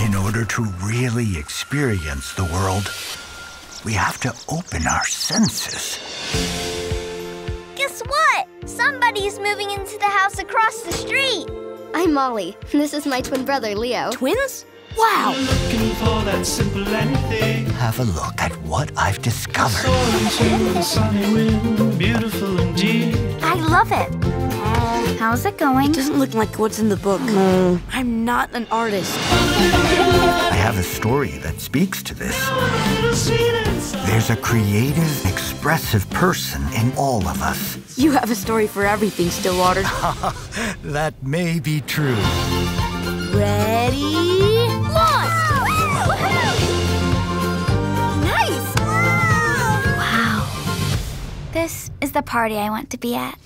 In order to really experience the world, we have to open our senses. Guess what? Somebody's moving into the house across the street. I'm Molly. This is my twin brother, Leo. Twins? Wow! Looking for that simple anything. Have a look at what I've discovered. Soaring to the sunny wind, beautiful indeed. I love it. How's it going? It Doesn't look like what's in the book. I'm not an artist. I have a story that speaks to this. There's a creative, expressive person in all of us. You have a story for everything, Stillwater. That may be true. Ready? Launch! Nice! Wow. This is the party I want to be at.